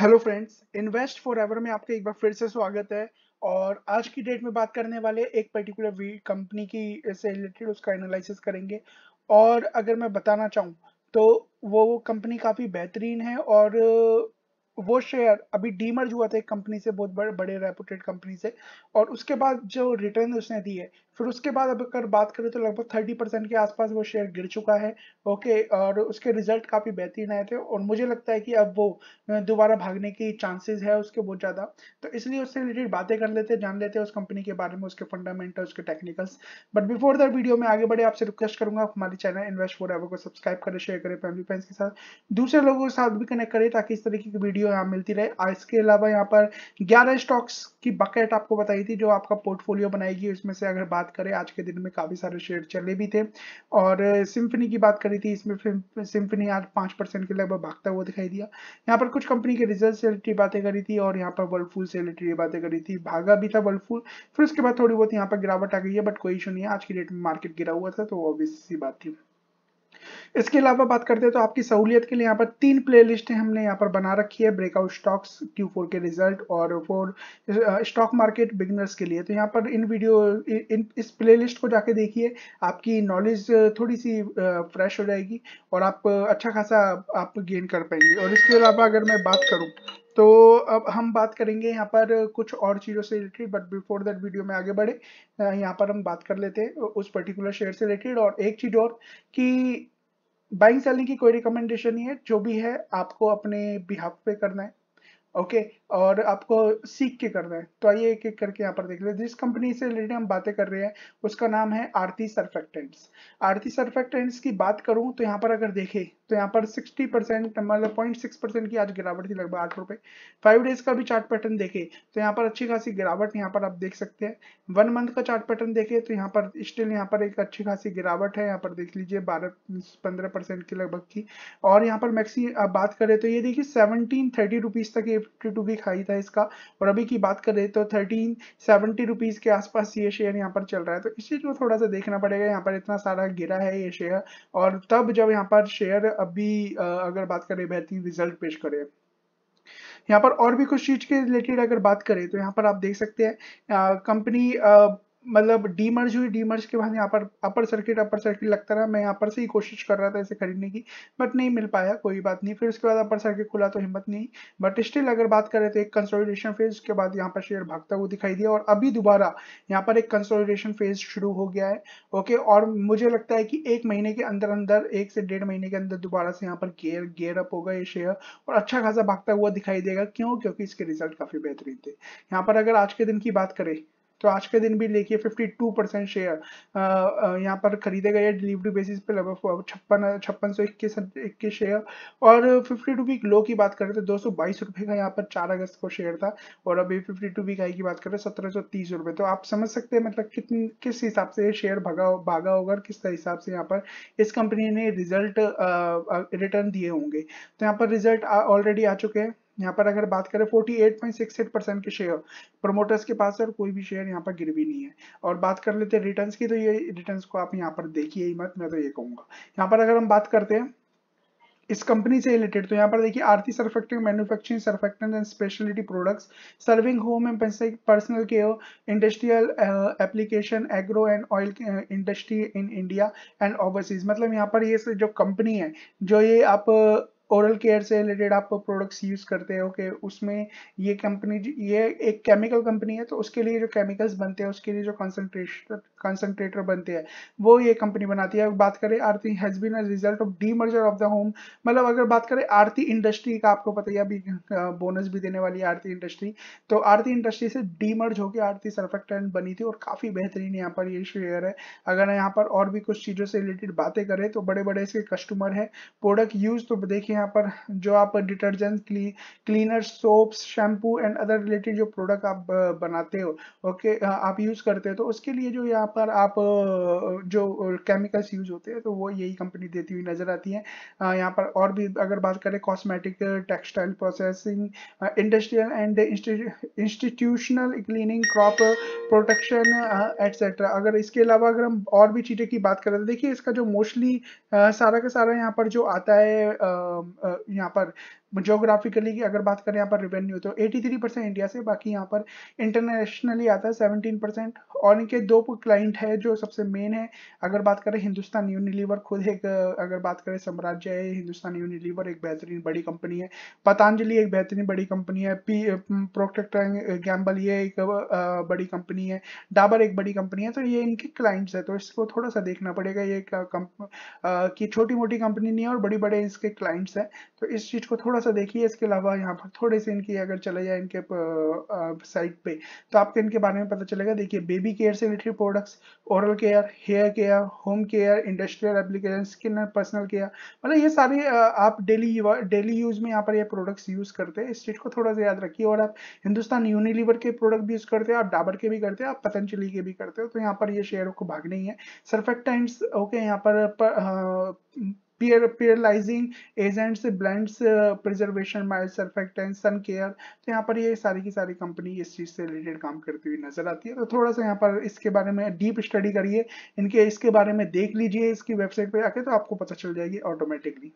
Hello friends invest for ever में आपका एक बार फिर से स्वागत है और आज की डेट में बात करने वाले एक पर्टिकुलर कंपनी की से रिलेटेड उसका एनालिसिस करेंगे। और अगर मैं बताना चाहूँ तो वो कंपनी काफ़ी बेहतरीन है और वो शेयर अभी डीमर्ज हुआ था एक कंपनी से, बहुत बड़े बड़े रेपुटेड कंपनी से, और उसके बाद जो रिटर्न उसने दिए फिर उसके बाद अब अगर बात करें तो लगभग थर्टी परसेंट के आसपास वो शेयर गिर चुका है ओके और उसके रिज़ल्ट काफ़ी बेहतरीन आए थे, और मुझे लगता है कि अब वो दोबारा भागने की चांसेस है उसके बहुत ज़्यादा। तो इसलिए उससे रिलेटेड बातें कर लेते, जान लेते हैं उस कंपनी के बारे में, उसके फंडामेंटल उसके technicals but before the video में आगे बढ़े, आपसे रिक्वेस्ट करूँगा हमारे चैनल इन्वेस्ट फॉर को सब्सक्राइब करें शेयर करें फैमिली फ्रेंड्स के साथ। दूसरे लोगों के साथ भी कनेक्ट करें, ताकि इस तरीके की वीडियो यहाँ मिलती रहे। इसके अलावा यहाँ पर ग्यारह स्टॉक्स की बकेट आपको बताई थी, जो आपका पोर्टफोलियो बनाएगी। उसमें से अगर बात करें, आज के दिन में काफ़ी सारे शेयर चले भी थे। और सिम्फनी की बात करी थी, इसमें सिम्फनी आज पाँच के लगभग भागता हुआ दिखाई दिया। यहाँ पर कुछ कंपनी के रिज़ल्ट से रिलेटेड बातें करी थी, और यहाँ पर वर्लफुल से रिलेटेड बातें करी थी। भागा भी था वर्लफुल फिर उसके बाद थोड़ी बहुत यहाँ पर गिरावट आ गई है बट कोई इशू नहीं है। आज की डेट में मार्केट गिरा हुआ था तो ऑब्वियस सी बात थी। इसके अलावा बात करते हैं तो आपकी सहूलियत के लिए यहाँ पर तीन प्ले लिस्ट हमने यहाँ पर बना रखी है ब्रेकआउट स्टॉक्स क्यू के रिज़ल्ट और फोर स्टॉक मार्केट बिगनर्स के लिए। तो यहाँ पर इन वीडियो इन, इस प्ले लिस्ट को जाके देखिए, आपकी नॉलेज थोड़ी सी फ्रेश हो जाएगी और आप अच्छा खासा आप गेन कर पाएँगे। और इसके अलावा अगर मैं बात करूँ तो अब हम बात करेंगे यहाँ पर कुछ और चीज़ों से related but before that video में आगे बढ़े यहाँ पर हम बात कर लेते हैं उस पर्टिकुलर शेयर से रिलेटेड और एक चीज़ और कि बाइंग सेलिंग की कोई रिकमेंडेशन नहीं है। जो भी है आपको अपने बिहाफ पे करना है। ओके okay, और आपको सीख के करना है। तो आइए एक एक करके यहाँ पर देख ले। जिस कंपनी से रिलेटेड हम बातें कर रहे हैं, उसका नाम है आरती सरफेक्टेंट्स आरती सरफेक्टेंट्स की बात करूँ तो यहाँ पर अगर देखें तो यहाँ पर 60 परसेंट मतलब पॉइंट सिक्स परसेंट की आज गिरावट थी लगभग आठ रुपए। फाइव डेज़ का भी चार्ट पैटर्न देखे तो यहाँ पर अच्छी खासी गिरावट यहाँ पर आप देख सकते हैं। वन मंथ का चार्ट पैटर्न देखे तो यहाँ पर स्टिल यहाँ पर एक अच्छी खासी गिरावट है। यहाँ पर देख लीजिए बारह, पंद्रह परसेंट की लगभग की और यहाँ पर मैक्सी बात करें तो ये देखिए सेवनटीन थर्टी रुपीज़ तक ये फिफ्टी टू हाई था इसका। और अभी की बात करें तो थर्टीन सेवेंटी रुपीज़ के आसपास ये शेयर यहाँ पर चल रहा है। तो इस चीज़ को थोड़ा सा देखना पड़ेगा, यहाँ पर इतना सारा गिरा है ये शेयर और तब जब यहाँ पर शेयर अभी अगर बात करें, बेहतरीन रिज़ल्ट पेश करे। यहाँ पर और भी कुछ चीज़ के रिलेटेड अगर बात करें तो यहाँ पर आप देख सकते हैं कंपनी मतलब डीमर्ज हुई डीमर्ज के बाद यहाँ पर अपर सर्किट अपर सर्किट लगता रहा। मैं यहाँ पर से ही कोशिश कर रहा था इसे खरीदने की बट नहीं मिल पाया, कोई बात नहीं। फिर उसके बाद अपर सर्किट खुला तो हिम्मत नहीं। बट स्टिल अगर बात करें तो एक कंसोलिडेशन फ़ेज़ के बाद यहाँ पर शेयर भागता हुआ दिखाई दिया और अभी दोबारा यहाँ पर एक कंसोलिडेशन फ़ेज़ शुरू हो गया है। ओके और मुझे लगता है कि एक महीने के अंदर अंदर, एक से डेढ़ महीने के अंदर दोबारा से यहाँ पर गेयर गेयर अप होगा ये शेयर और अच्छा खासा भागता हुआ दिखाई देगा। क्यों? क्योंकि इसके रिज़ल्ट काफ़ी बेहतरीन थे। यहाँ पर अगर आज के दिन की बात करें तो आज के दिन भी देखिए 52 परसेंट शेयर यहाँ पर खरीदे गए डिलीवरी बेसिस पे लगभग छप्पन छप्पन सौ इक्कीस इक्कीस शेयर और 52 वीक लो की बात करें तो दो सौ बाईस रुपए का यहाँ पर चार अगस्त को शेयर था और अभी 52 वीक आई की बात करें सत्रह सौ तीस रुपए। तो आप समझ सकते हैं मतलब कितन, किस हिसाब से ये शेयर भागा भागा होगा किस हिसाब से यहाँ पर इस कंपनी ने रिज़ल्ट रिटर्न दिए होंगे। तो यहाँ पर रिज़ल्ट ऑलरेडी आ चुके हैं। यहाँ पर अगर बात करें 48.68 परसेंट के शेयर प्रमोटर्स के पास और कोई भी शेयर यहाँ पर गिर भी नहीं है। और बात कर लेते हैं रिटर्न्स की तो ये रिटर्न्स को आप यहाँ पर देखिए ही मत, मैं तो ये कहूँगा। यहाँ पर अगर हम बात करते हैं इस कंपनी से रिलेटेड तो यहाँ पर देखिए Aarti surfactants manufacturing surfactant and speciality products serving home and personal care industrial application agro and oil industry in India and overseas मतलब यहाँ पर ये जो कंपनी है, जो ये आप ओरल केयर से रिलेटेड आप प्रोडक्ट्स यूज़ करते हो कि उसमें ये कंपनी ये एक केमिकल कंपनी है तो उसके लिए जो केमिकल्स बनते हैं, उसके लिए जो कॉन्सेंट्रेशन कंसंट्रेटर बनते हैं। वो ये कंपनी बनाती है। बात करें Aarti has been a result of the merger of the home मतलब अगर बात करें आरती इंडस्ट्री का आपको पता ही अभी बोनस भी देने वाली है आरती इंडस्ट्री तो आरती इंडस्ट्री से डी मर्ज होकर आरती सरफेक्टेंट बनी थी और काफ़ी बेहतरीन यहाँ पर ये शेयर है। अगर यहाँ पर और भी कुछ चीज़ों से रिलेटेड बातें करें तो बड़े बड़े इसके कस्टमर है। प्रोडक्ट यूज़ तो देखिए यहाँ पर जो आप डिटर्जेंट क्ली, cleaner soaps shampoo and other related जो प्रोडक्ट आप बनाते हो ओके आप यूज़ करते हो तो उसके लिए जो यहाँ पर आप जो केमिकल्स यूज़ होते हैं तो वो यही कंपनी देती हुई नज़र आती है। यहाँ पर और भी अगर बात करें cosmetic textile processing industrial and institutional cleaning crop protection etcetera अगर इसके अलावा अगर हम और भी चीज़ें की बात करें तो देखिए इसका जो मोस्टली सारा का सारा यहाँ पर जो आता है यहाँ पर जोग्राफिकली अगर बात करें यहाँ पर रेवेन्यू तो 83 परसेंट इंडिया से, बाकी यहाँ पर इंटरनेशनली आता है 17 परसेंट और इनके दो क्लाइंट है जो सबसे मेन है। अगर बात करें हिंदुस्तान यूनिलीवर खुद एक, अगर बात करें साम्राज्य है हिंदुस्तान यूनिलीवर एक बेहतरीन बड़ी कंपनी है। पतंजलि एक बेहतरीन बड़ी कंपनी है। पी प्रोटेक्टर गैम्बल ये एक बड़ी कंपनी है। डाबर एक बड़ी कंपनी है। तो ये इनके क्लाइंट्स है। तो इसको थोड़ा सा देखना पड़ेगा ये कि छोटी मोटी कंपनी नहीं है और बड़ी बड़े इसके क्लाइंट्स है। तो इस चीज़ को थोड़ा सा देखिए इसके अलावा यहाँ पर थोड़े से इनकी अगर चले जाए इनके साइट पे तो आपको इनके बारे में पता चलेगा। देखिए बेबी केयर से related products oral care hair care home care industrial application skin personal care मतलब ये सारे आप डेली डेली यूज़ में यहाँ पर ये प्रोडक्ट्स यूज़ करते हैं। इस चीज़ को थोड़ा सा याद रखिए। और आप हिंदुस्तान यूनिलीवर के प्रोडक्ट भी यूज़ करते हैं आप डाबर के भी करते हैं आप पतंजलि के भी करते हो तो यहाँ पर ये शेयर को भाग नहीं है। सरफेक्ट टाइम्स ओके यहाँ पर, पर peer peerlizing agents blends preservation mild surfactant sun care तो यहाँ पर ये सारी की सारी कंपनी इस चीज़ से रिलेटेड काम करती हुई नज़र आती है। तो थोड़ा सा यहाँ पर इसके बारे में डीप स्टडी करिए। इनके, इसके बारे में देख लीजिए इसकी वेबसाइट पर आके तो आपको पता चल जाएगी ऑटोमेटिकली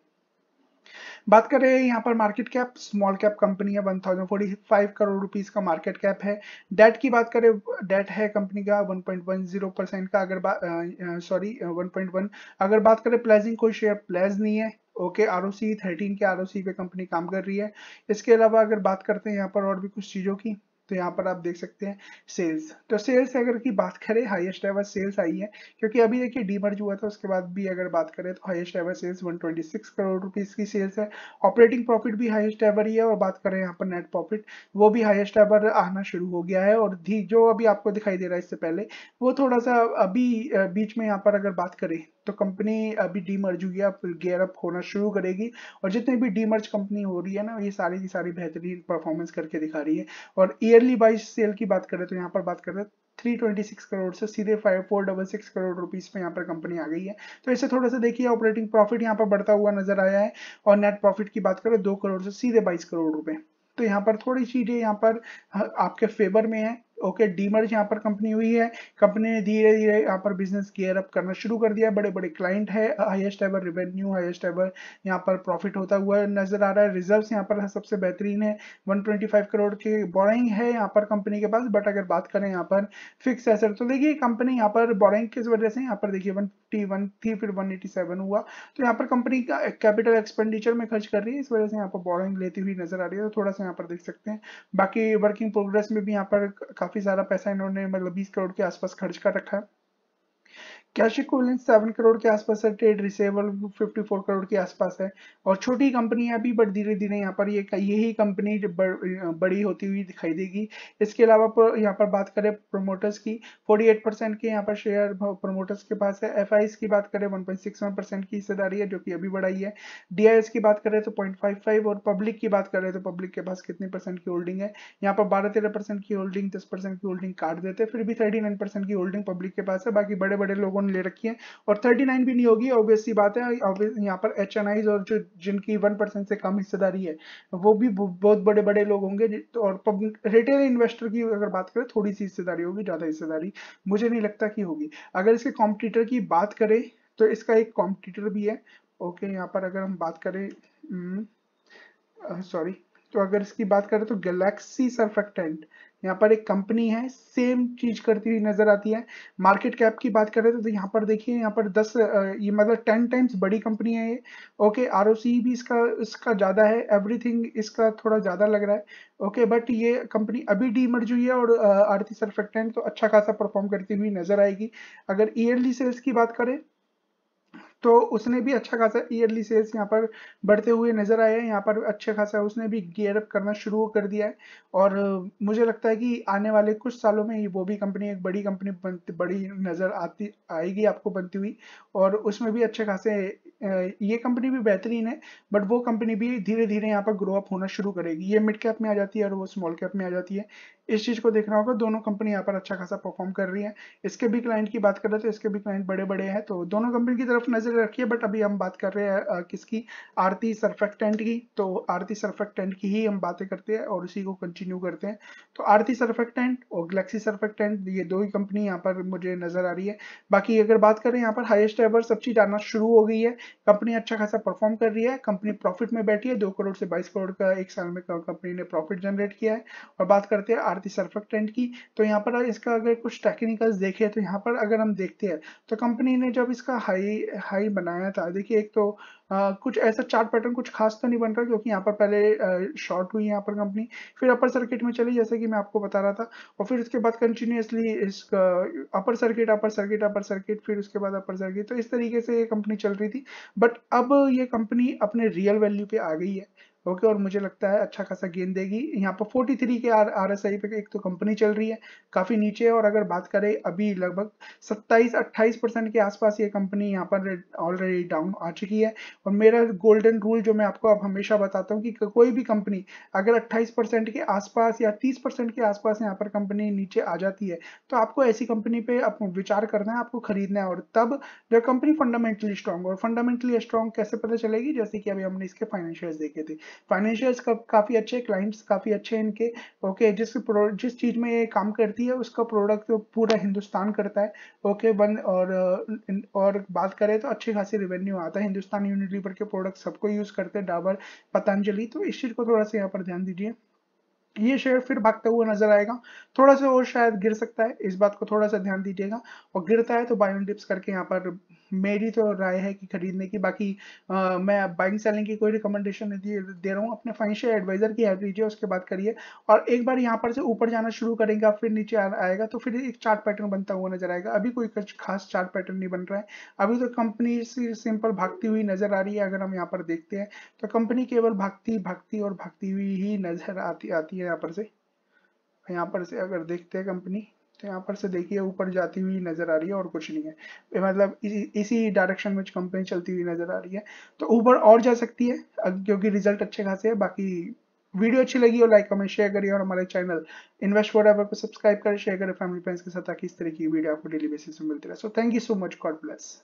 बात करें यहाँ पर market cap small cap company है 1045 करोड़ रुपीस का मार्केट कैप है। डेट की बात करें डेट है कंपनी का 1.10 परसेंट का। अगर सॉरी 1.1 अगर बात करें प्लेजिंग कोई शेयर प्लेज नहीं है। Okay R O C thirteen के आर ओ सी पे कंपनी काम कर रही है। इसके अलावा अगर बात करते हैं यहाँ पर और भी कुछ चीज़ों की तो यहाँ पर आप देख सकते हैं सेल्स तो सेल्स अगर की बात करें हाईएस्ट एवर सेल्स आई है, क्योंकि अभी देखिए डीमर्ज हुआ था, उसके बाद भी अगर बात करें तो highest ever sales 126 crore rupees की सेल्स है. ऑपरेटिंग प्रॉफिट भी हाईएस्ट एवर ही है, और बात करें यहाँ पर नेट प्रॉफिट वो भी हाईएस्ट एवर आना शुरू हो गया है, और जो अभी आपको दिखाई दे रहा है इससे पहले, वो थोड़ा सा अभी बीच में यहाँ पर अगर बात करें तो कंपनी अभी डीमर्ज हुई है, अब गेयर अप होना शुरू करेगी। और जितनी भी डीमर्ज कंपनी हो रही है ना, ये सारी की सारी बेहतरीन परफॉर्मेंस करके दिखा रही है। और ईयरली वाइज सेल की बात करें तो यहाँ पर बात करें 326 करोड़ से सीधे five four double six crore rupees पे यहाँ पर कंपनी आ गई है। तो इसे थोड़ा सा देखिए ऑपरेटिंग प्रॉफिट यहाँ पर बढ़ता हुआ नज़र आया है। और नेट प्रॉफिट की बात करें, दो करोड़ से सीधे बाईस करोड़ रुपए। तो यहाँ पर थोड़ी चीज़ें यहाँ पर आपके फेवर में है। ओके डीमर्ज यहाँ पर कंपनी हुई है कंपनी ने धीरे धीरे यहाँ पर बिज़नेस गियर अप करना शुरू कर दिया बड़े बड़े क्लाइंट है highest ever revenue highest ever यहाँ पर प्रॉफिट होता हुआ नज़र आ रहा है रिजर्व्स यहाँ पर सबसे बेहतरीन है 125 करोड़ की बोरिंग है यहाँ पर कंपनी के पास बट अगर बात करें यहाँ पर फिक्स एसेट तो देखिए कंपनी यहाँ पर बोरिंग किस वजह से यहाँ पर देखिए वन थी फिर वन हुआ तो यहाँ पर कंपनी का कैपिटल एक्सपेंडिचर में खर्च कर रही है इस वजह से यहाँ पर बोरिंग लेती हुई नज़र आ रही है तो थोड़ा सा यहाँ पर देख सकते हैं बाकी वर्किंग प्रोग्रेस में भी यहाँ पर काफ़ी सारा पैसा इन्होंने मतलब बीस करोड़ के आसपास खर्च कर रखा है। कैश इक्विवेलेंट सेवन करोड़ के आसपास है, trade receivable fifty four crore के आसपास है। और छोटी कंपनी है अभी बट धीरे धीरे यहाँ पर ये यही कंपनी बड़ी होती हुई दिखाई देगी। इसके अलावा यहाँ पर बात करें प्रोमोटर्स की 48 परसेंट के यहाँ पर शेयर प्रोमोटर्स के पास है। एफ़ की बात करें 1.61 परसेंट की हिस्सेदारी है, जो कि अभी बढ़ाई है। डी की बात करें तो पॉइंट और पब्लिक की बात करें तो पब्लिक के पास कितनी परसेंट की होल्डिंग है? यहाँ पर बारह तेरह की होल्डिंग दस की होल्डिंग काट देते फिर भी थर्टी की होल्डिंग पब्लिक के पास है। बाकी बड़े बड़े लोगों ने ले रखी है। और 39 भी नहीं होगी ऑब्वियस सी बात है। यहाँ पर एच और जो जिनकी वन परसेंट से कम हिस्सेदारी है वो भी बहुत बड़े बड़े लोग होंगे। तो और रिटेल इन्वेस्टर की अगर बात करें थोड़ी सी हिस्सेदारी होगी ज़्यादा हिस्सेदारी मुझे नहीं लगता कि होगी। अगर इसके कॉम्पिटिटर की बात करें तो इसका एक कॉम्पिटिटर भी है। ओके यहाँ पर अगर हम बात करें सॉरी हम्म, तो अगर इसकी बात करें तो गैलेक्सी सर्फेक्टेंट यहाँ पर एक कंपनी है सेम चीज़ करती हुई नज़र आती है। मार्केट कैप की बात करें तो यहाँ पर देखिए, यहाँ पर दस ये मतलब टेन टाइम्स बड़ी कंपनी है ये। ओके आरओसी भी इसका इसका ज़्यादा है एवरीथिंग इसका थोड़ा ज़्यादा लग रहा है। ओके बट ये कंपनी अभी डीमर्ज हुई है और आरती सरफेक्टेंट तो अच्छा खासा परफॉर्म करती हुई नज़र आएगी। अगर ईयरली सेल्स की बात करें तो उसने भी अच्छा खासा ईयरली सेल्स यहाँ पर बढ़ते हुए नज़र आए हैं। यहाँ पर अच्छा खासा उसने भी गेयर अप करना शुरू कर दिया है। और मुझे लगता है कि आने वाले कुछ सालों में वो भी कंपनी एक बड़ी कंपनी बड़ी नज़र आती, आएगी आपको बनती हुई। और उसमें भी अच्छे खासे ये कंपनी भी बेहतरीन है बट वो कंपनी भी धीरे धीरे यहाँ पर ग्रो अप होना शुरू करेगी। ये मिड कैप में आ जाती है और वो स्मॉल कैप में आ जाती है। इस चीज़ को देखना होगा, दोनों कंपनी यहाँ पर अच्छा खासा परफॉर्म कर रही है। इसके भी क्लाइंट की बात कर रहे थे, इसके भी क्लाइंट बड़े बड़े हैं तो दोनों कंपनी की तरफ़ नज़र रखिए बट अभी हम बात कर रहे हैं किसकी? आरती सरफेक्टेंट की तो आरती सरफेक्टेंट की ही हम बातें करते हैं और उसी को कंटिन्यू करते हैं। तो आरती सरफेक्टेंट और गलेक्सी सरफेक्टेंट ये दो ही कंपनी यहाँ पर मुझे नज़र आ रही है। बाकी अगर बात करें, यहाँ पर हाइस्ट एवर सब चीज़ आना शुरू हो गई है। कंपनी अच्छा खासा परफॉर्म कर रही है, कंपनी प्रॉफिट में बैठी है, दो करोड़ से बाईस करोड़ का एक साल में कंपनी ने प्रॉफिट जनरेट किया है। और बात करते हैं आरती सर्फेक्टेंट की तो यहाँ पर इसका अगर कुछ टेक्निकल्स देखे तो यहाँ पर अगर हम देखते हैं तो कंपनी ने जब इसका हाई हाई बनाया था, देखिए एक तो कुछ ऐसा चार्ट पैटर्न कुछ खास तो नहीं बन रहा क्योंकि यहाँ पर पहले शॉर्ट हुई यहाँ पर कंपनी फिर अपर सर्किट में चली, जैसे कि मैं आपको बता रहा था। और फिर उसके बाद कंटिन्यूसली इस upper circuit upper circuit upper circuit फिर उसके बाद अपर सर्किट तो इस तरीके से ये कंपनी चल रही थी। बट अब ये कंपनी अपने रियल वैल्यू पे आ गई है। ओके, और मुझे लगता है अच्छा खासा गेन देगी। यहाँ पर 43 के आर आर एस आई पे एक तो कंपनी चल रही है, काफ़ी नीचे है, और अगर बात करें अभी लगभग 27-28 परसेंट के आसपास ये कंपनी यहाँ पर ऑलरेडी डाउन आ चुकी है। और मेरा गोल्डन रूल जो मैं आपको अब हमेशा बताता हूँ कि कोई भी कंपनी अगर 28 परसेंट के आसपास या 30 परसेंट के आसपास यहाँ पर कंपनी नीचे आ जाती है तो आपको ऐसी कंपनी पे विचार करना है, आपको खरीदना है, और तब जब कंपनी फंडामेंटली स्ट्रांग और फंडामेंटली स्ट्रॉन्ग कैसे पता चलेगी? जैसे कि अभी हमने इसके फाइनेंशियल देखे थे। फाइनेंशियल्स काफ़ी अच्छे क्लाइंट्स काफ़ी अच्छे इनके। ओके जिस जिस चीज़ में ये काम करती है, उसका प्रोडक्ट तो पूरा हिंदुस्तान करता है। ओके वन, और और बात करें तो अच्छी खासी रेवेन्यू आता है। हिंदुस्तान यूनिलीवर के प्रोडक्ट सबको यूज़ करते हैं डाबर पतंजलि तो इस चीज़ को थोड़ा सा यहाँ पर ध्यान दीजिए। ये शेयर फिर भागता हुआ नज़र आएगा। थोड़ा सा और शायद गिर सकता है, इस बात को थोड़ा सा ध्यान दीजिएगा। और गिरता है तो बायोन डिप्स करके यहाँ पर मेरी तो राय है कि खरीदने की बाकी आ, मैं बाइंग सेलिंग की कोई रिकमेंडेशन नहीं दे रहा हूँ। अपने फाइनेंशियल एडवाइजर की हेल्प लीजिए उसके बाद करिए। और एक बार यहाँ पर से ऊपर जाना शुरू करेंगे फिर नीचे आएगा तो फिर एक चार्ट पैटर्न बनता हुआ नज़र आएगा। अभी कोई खास चार्ट पैटर्न नहीं बन रहा है। अभी तो कंपनी सिंपल भागती हुई नज़र आ रही है अगर हम यहाँ पर देखते हैं। तो कंपनी केवल भागती भागती और भागती हुई ही नज़र आती आती है यहाँ पर से। यहाँ पर से अगर देखते हैं कंपनी तो यहाँ पर से देखिए, ऊपर जाती हुई नज़र आ रही है और कुछ नहीं है। मतलब इसी इसी डायरेक्शन में कंपनी चलती हुई नज़र आ रही है। तो ऊपर और जा सकती है क्योंकि रिज़ल्ट अच्छे खासे है। बाकी वीडियो अच्छी लगी हो लाइक कमेंट शेयर करिए और हमारे चैनल इन्वेस्ट फॉर एवर पर सब्सक्राइब करें शेयर करें फैमिली फ्रेंड्स के साथ, ताकि इस तरह की वीडियो आपको डेली बेसिस में मिलती रहे। So thank you so much god bless